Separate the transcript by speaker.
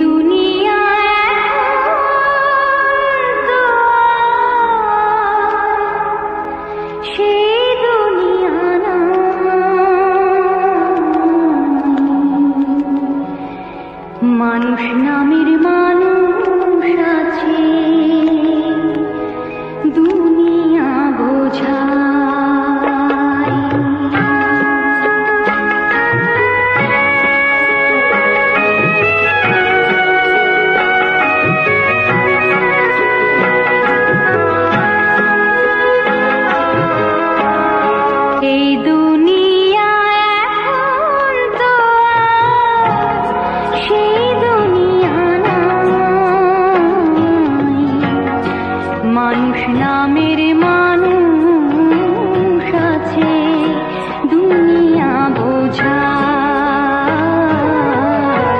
Speaker 1: দুনিয়া দুনিয়া মানুষ মানুষ আছে। দুনিয়া বোঝা মানুষ নামের মানুষ আছে। দুনিয়া বোঝা